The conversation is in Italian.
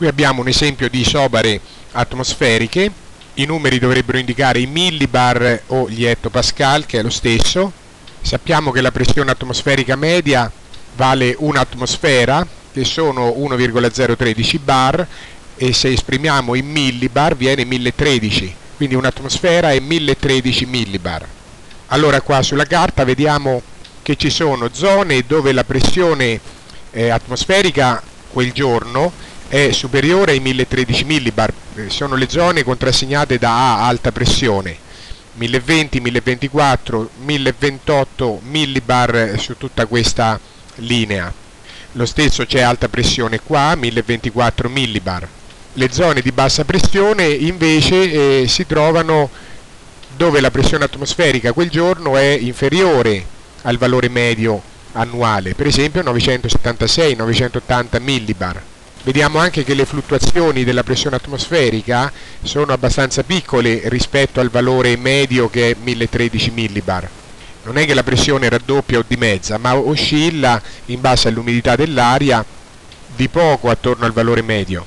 Qui abbiamo un esempio di isobare atmosferiche, i numeri dovrebbero indicare i millibar o gli ettopascal, che è lo stesso. Sappiamo che la pressione atmosferica media vale un'atmosfera, che sono 1,013 bar, e se esprimiamo in millibar viene 1013, quindi un'atmosfera è 1013 millibar. Allora qua sulla carta vediamo che ci sono zone dove la pressione eh, atmosferica quel giorno è superiore ai 1013 millibar, eh, sono le zone contrassegnate da A alta pressione, 1020, 1024, 1028 millibar su tutta questa linea. Lo stesso c'è alta pressione qua, 1024 millibar. Le zone di bassa pressione invece eh, si trovano dove la pressione atmosferica quel giorno è inferiore al valore medio annuale, per esempio 976-980 millibar. Vediamo anche che le fluttuazioni della pressione atmosferica sono abbastanza piccole rispetto al valore medio che è 1013 millibar. Non è che la pressione raddoppia o dimezza, ma oscilla in base all'umidità dell'aria di poco attorno al valore medio.